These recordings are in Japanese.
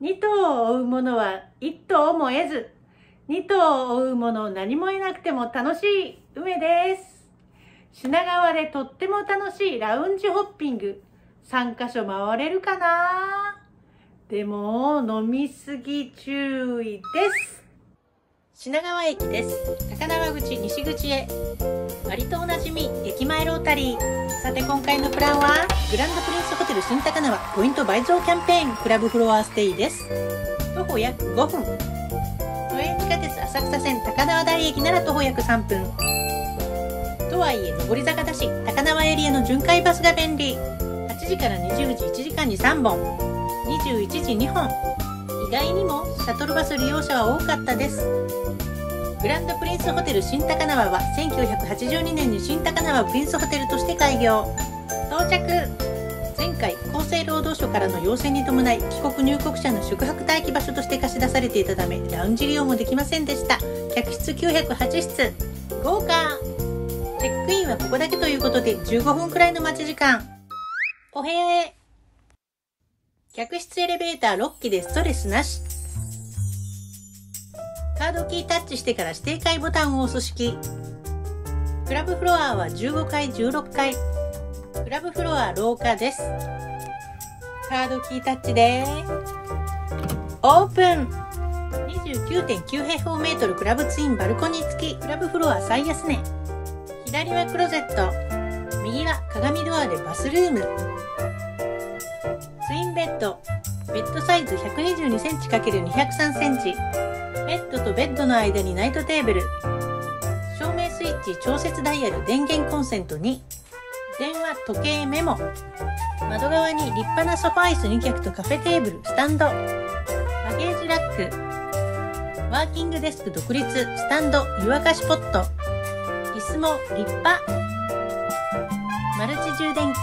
二頭を追う者は一頭も得ず、二頭を追う者何も得なくても楽しい梅です。品川でとっても楽しいラウンジホッピング、3カ所回れるかな？でも、飲みすぎ注意です。品川駅です。高輪口、西口へ。割とおなじみ、駅前ロータリー。さて今回のプランは、グランドプリンスホテル新高輪ポイント倍増キャンペーンクラブフロアステイです。徒歩約5分。都営地下鉄浅草線高輪台駅なら徒歩約3分。とはいえ、上り坂だし、高輪エリアの巡回バスが便利。8時から20時1時間に3本。21時2本。意外にもシャトルバス利用者は多かったです。グランドプリンスホテル新高輪は1982年に新高輪プリンスホテルとして開業。到着。前回厚生労働省からの要請に伴い帰国入国者の宿泊待機場所として貸し出されていたためラウンジ利用もできませんでした。客室908室。豪華。チェックインはここだけということで15分くらいの待ち時間。お部屋へ。客室エレベーター6機でストレスなし。カードキータッチしてから指定階ボタンを押す式。クラブフロアは15階、16階。クラブフロア廊下です。カードキータッチで、オープン !29.9 平方メートルクラブツインバルコニー付きクラブフロア最安値。左はクロゼット。右は鏡ドアでバスルーム。ツインベッド。ベッドサイズ122ベッドとベッドの間にナイトテーブル。照明スイッチ調節ダイヤル電源コンセントに。電話時計メモ。窓側に立派なソファ椅子2脚とカフェテーブル、スタンド。バゲージラック。ワーキングデスク独立、スタンド、湯沸かしポット。椅子も立派。マルチ充電器。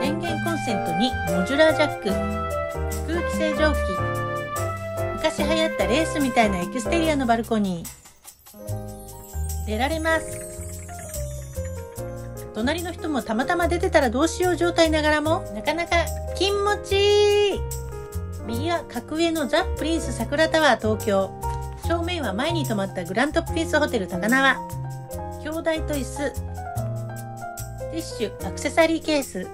電源コンセントにモジュラージャック。空気清浄機。昔流行ったレースみたいなエクステリアのバルコニー。出られます。隣の人もたまたま出てたらどうしよう状態ながらも、なかなか気持ちいい右は格上のザ・プリンス桜タワー東京。正面は前に泊まったグランドプリンスホテル高輪。兄弟と椅子。ティッシュ、アクセサリーケース。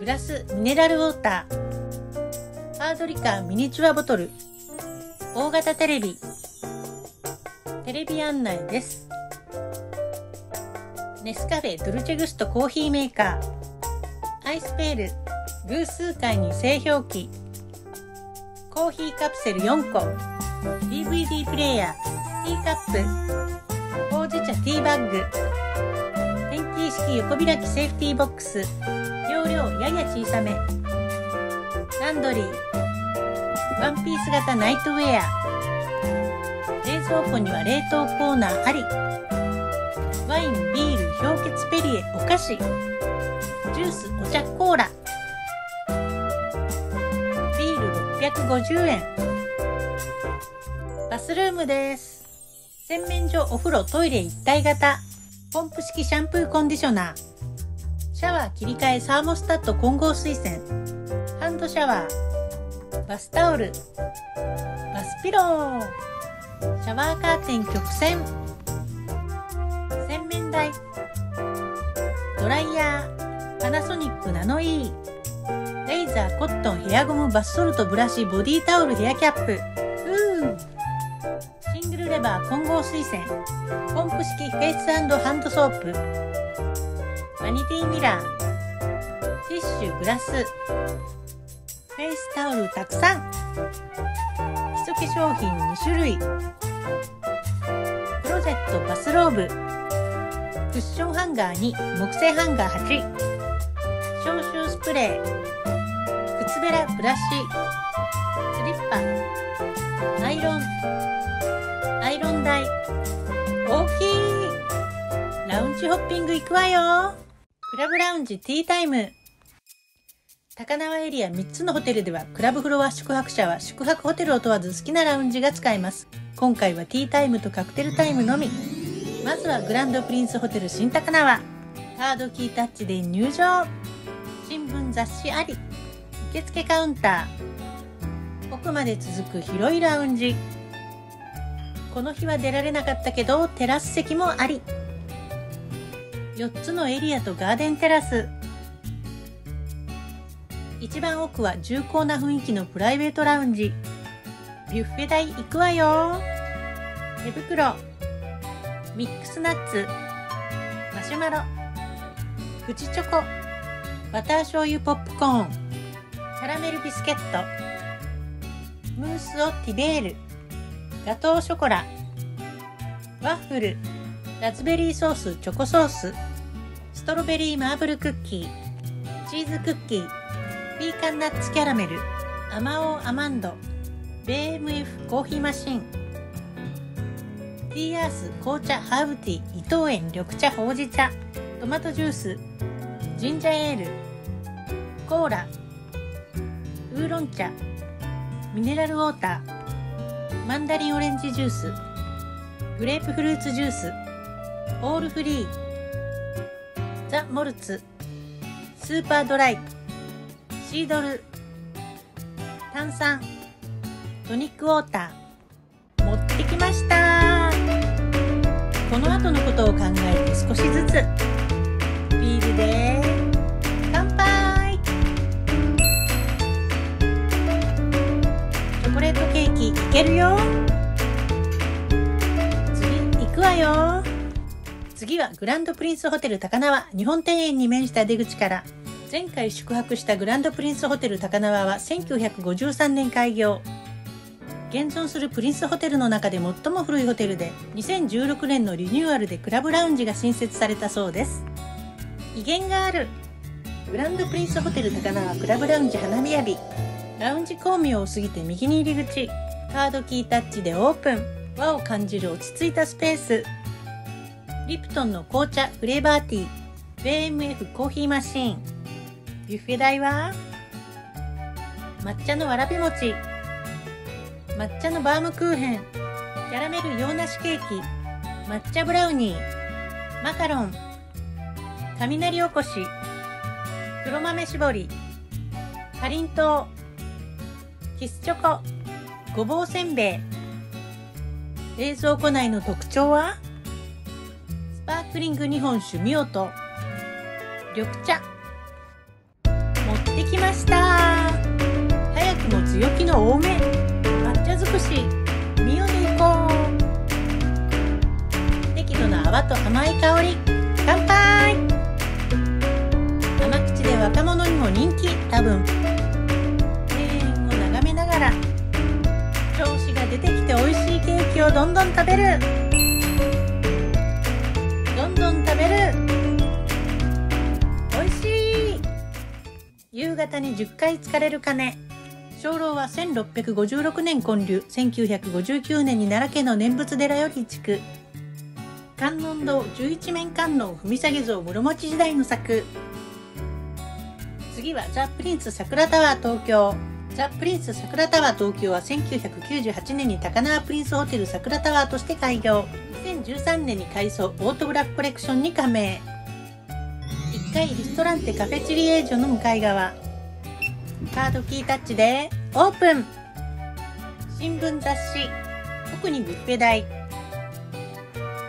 グラス、ミネラルウォーター。ハードリカー、ミニチュアボトル。大型テレビ。テレビ案内です。ネスカフェドルチェグストコーヒーメーカー。アイスペール。偶数回に製氷機。コーヒーカプセル4個。DVD プレイヤー。ティーカップ。ほうじ茶ティーバッグ。電気式横開きセーフティーボックス。容量やや小さめ。ランドリー。ワンピース型ナイトウェア。冷蔵庫には冷凍コーナーあり。ワイン、ビール、氷結ペリエ、お菓子。ジュース、お茶、コーラ。ビール650円。バスルームです。洗面所、お風呂、トイレ一体型。ポンプ式シャンプーコンディショナー。シャワー切り替えサーモスタット混合水栓。ハンドシャワー。バスタオル。バスピロー。シャワーカーテン曲線。洗面台。ドライヤー。パナソニックナノイー。レイザーコットンヘアゴムバスソルトブラシボディタオルヘアキャップ。うー。シングルレバー混合水栓。ポンプ式フェイスハンドソープ。バニティミラー。ティッシュグラス。フェイスタオルたくさん。基礎化粧品2種類。クロゼットバスローブ。クッションハンガーに木製ハンガー8。消臭スプレー。靴べらブラシ。スリッパ。アイロン。アイロン台。大きいラウンジホッピング行くわよクラブラウンジティータイム高輪エリア3つのホテルではクラブフロア宿泊者は宿泊ホテルを問わず好きなラウンジが使えます。今回はティータイムとカクテルタイムのみ。まずはグランドプリンスホテル新高輪。カードキータッチで入場。新聞雑誌あり。受付カウンター。奥まで続く広いラウンジ。この日は出られなかったけどテラス席もあり。4つのエリアとガーデンテラス。一番奥は重厚な雰囲気のプライベートラウンジ。ビュッフェ台行くわよ。手袋。ミックスナッツ。マシュマロ。プチチョコ。バター醤油ポップコーン。キャラメルビスケット。ムースをティベール。ガトーショコラ。ワッフル。ラズベリーソースチョコソース。ストロベリーマーブルクッキー。チーズクッキー。ピーカンナッツキャラメルアマオアマンド BMF コーヒーマシンティーアース紅茶ハーブティー伊藤園緑茶ほうじ茶トマトジュースジンジャーエールコーラウーロン茶ミネラルウォーターマンダリンオレンジジュースグレープフルーツジュースオールフリーザ・モルツスーパードライシードル炭酸トニックウォーター持ってきました。この後のことを考えて少しずつビールで乾杯。チョコレートケーキいけるよ。次行くわよ。次はグランドプリンスホテル高輪日本庭園に面した出口から。前回宿泊したグランドプリンスホテル高輪は1953年開業。現存するプリンスホテルの中で最も古いホテルで2016年のリニューアルでクラブラウンジが新設されたそうです。威厳がある。グランドプリンスホテル高輪クラブラウンジ花火浴ラウンジ光明を過ぎて右に入り口。カードキータッチでオープン。和を感じる落ち着いたスペース。リプトンの紅茶フレーバーティー。BMF コーヒーマシーン。ビュッフェ代は抹茶のわらび餅抹茶のバームクーヘンキャラメル洋梨ケーキ抹茶ブラウニーマカロン雷おこし黒豆絞りかりんとうキスチョコごぼうせんべい。冷蔵庫内の特徴はスパークリング日本酒ミオと緑茶。きました。早くも強気の多め。抹茶尽くし。ミオでいこう。適度な泡と甘い香り。乾杯。甘口で若者にも人気。多分。庭園を眺めながら。調子が出てきて美味しいケーキをどんどん食べる。夕方に10回疲れる鐘。鐘楼は1656年建立。1959年に奈良県の念仏寺より移築観音堂十一面観音踏み下げ像室町時代の作。次はザ・プリンス桜タワー東京。ザ・プリンス桜タワー東京は1998年に高輪プリンスホテル桜タワーとして開業。2013年に改装オートグラフコレクションに加盟。1階リストランテカフェチリエージョの向かい側。カードキータッチでオープン。新聞雑誌。特にビュッフェ台。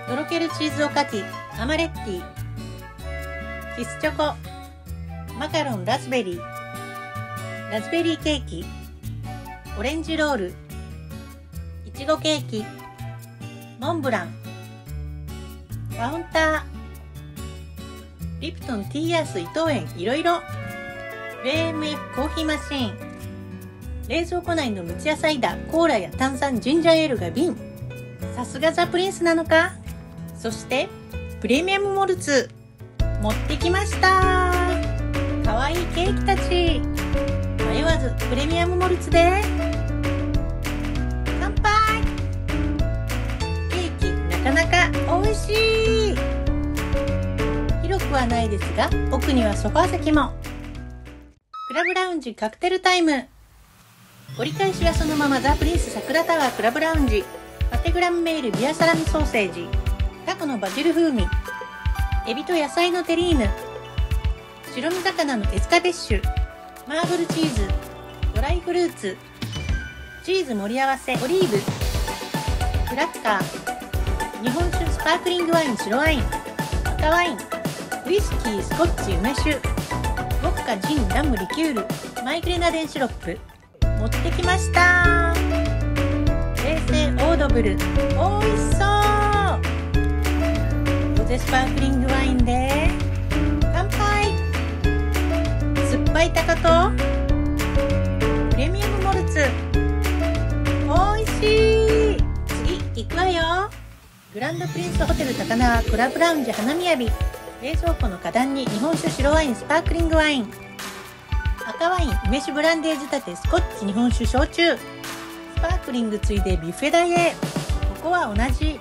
とろけるチーズおかき。アマレッティ。キスチョコ。マカロンラズベリー。ラズベリーケーキ。オレンジロール。いちごケーキ。モンブラン。カウンター。リプトンティーアース伊藤園いろいろ。BMF コーヒーマシーン。冷蔵庫内の三ツ矢サイダーコーラや炭酸ジンジャーエールが瓶。さすがザ・プリンスなのか？そしてプレミアムモルツ。持ってきました。かわいいケーキたち。迷わずプレミアムモルツで。はないですが奥にはソファー席も。クラブラウンジカクテルタイム。折り返しはそのままザ・プリンス桜タワークラブラウンジ。パテグラムメールビアサラミソーセージ。タコのバジル風味。エビと野菜のテリーヌ。白身魚のエスカベッシュ。マーブルチーズ。ドライフルーツ。チーズ盛り合わせオリーブ。クラッカー。日本酒スパークリングワイン白ワイン。赤ワイン。ウイスキースコッチ梅酒。ウォッカジンラムリキュール。マイグレナデンシロップ。持ってきました。冷製オードブル。美味しそう。ロゼスパークリングワインで。乾杯。酸っぱいタカと。プレミアムモルツ。美味しい。次行くわよ。グランドプリンスホテル高輪クラブラウンジ花みやび冷蔵庫の花壇に日本酒白ワインスパークリングワイン。赤ワイン梅酒ブランデー仕立てスコッチ日本酒焼酎。スパークリングついでビュッフェ台へ。ここは同じ。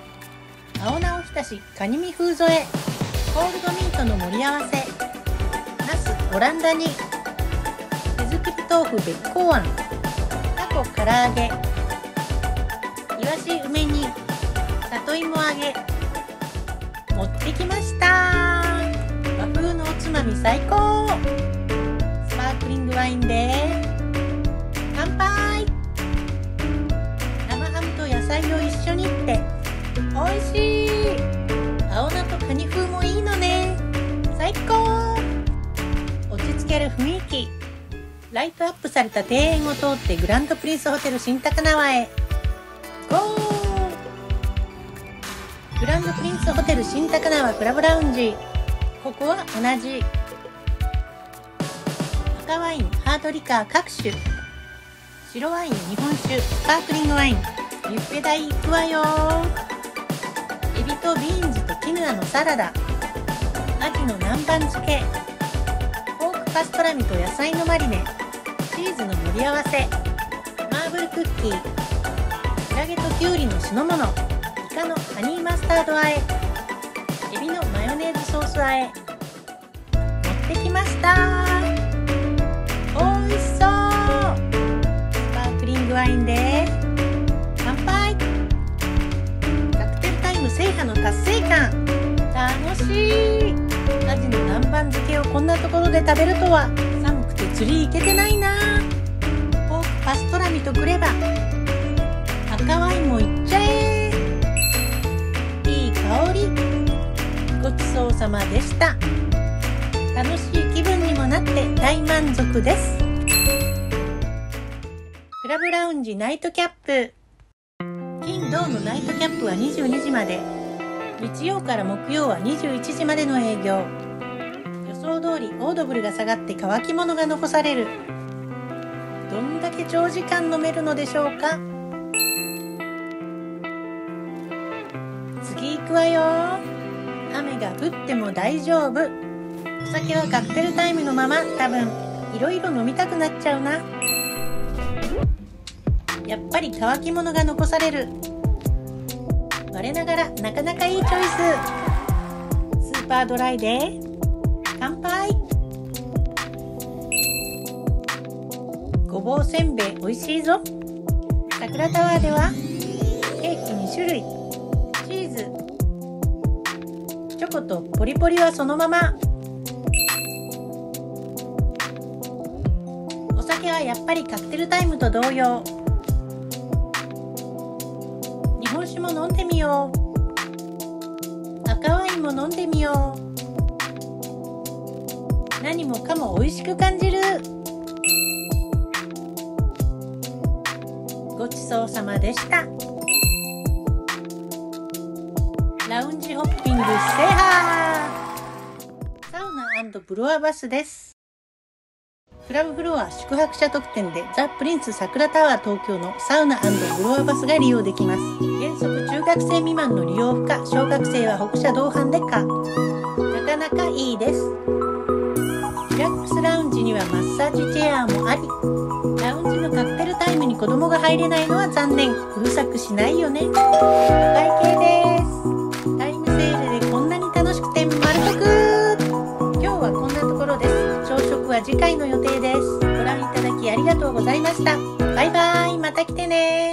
青菜おひたしカニミ風添え。コールドミントの盛り合わせ。ナスオランダに手作り豆腐べっこうあんタコ唐揚げ。イワシ梅煮。里芋揚げ。持ってきました。つまみ最高。スパークリングワインで乾杯。生ハムと野菜を一緒にって。美味しい。青菜とカニ風もいいのね。最高。落ち着ける雰囲気。ライトアップされた庭園を通ってグランドプリンスホテル新高輪へ。 Go。グランドプリンスホテル新高輪クラブラウンジ。ここは同じ。赤ワインハードリカー各種。白ワイン日本酒。スパークリングワイン。ビュッフェ台行くわよ。エビとビーンズとキヌアのサラダ。アジの南蛮漬け。ポークパストラミと野菜のマリネ。チーズの盛り合わせ。マーブルクッキー。クラゲときゅうりの酢の物。イカのハニーマスタード和え。ソース和え持ってきました。美味しそう。スパークリングワインです。乾杯。カクテルタイム制覇の達成感。楽しい。アジの南蛮漬けをこんなところで食べるとは。寒くて釣り行けてないな。ポークパストラミとくれば。赤ワインもいっちゃえ。いい香り。ごちそうさまでした。楽しい気分にもなって大満足です。クラブラウンジナイトキャップ。金土のナイトキャップは22時まで。日曜から木曜は21時までの営業。予想通りオードブルが下がって乾き物が残される。どんだけ長時間飲めるのでしょうか。次行くわよ。雨が降っても大丈夫。お酒はカクテルタイムのまま多分いろいろ飲みたくなっちゃうな。やっぱり乾き物が残される。我ながらなかなかいいチョイス。スーパードライで乾杯。ごぼうせんべい美味しいぞ。桜タワーではケーキ2種類チーズョコとポリポリはそのまま。お酒はやっぱりカクテルタイムと同様。日本酒も飲んでみよう。赤ワインも飲んでみよう。何もかも美味しく感じる。ごちそうさまでした。ラウンジホッピング制覇サウナブロアバスです。クラブフロア宿泊者特典でザ・プリンス桜タワー東京のサウナブロアバスが利用できます。原則中学生未満の利用不可小学生は保護者同伴で可。なかなかいいです。リラックスラウンジにはマッサージチェアもありラウンジのカクテルタイムに子供が入れないのは残念。うるさくしないよね。お会計です。ざいました。バイバイ。また来てね。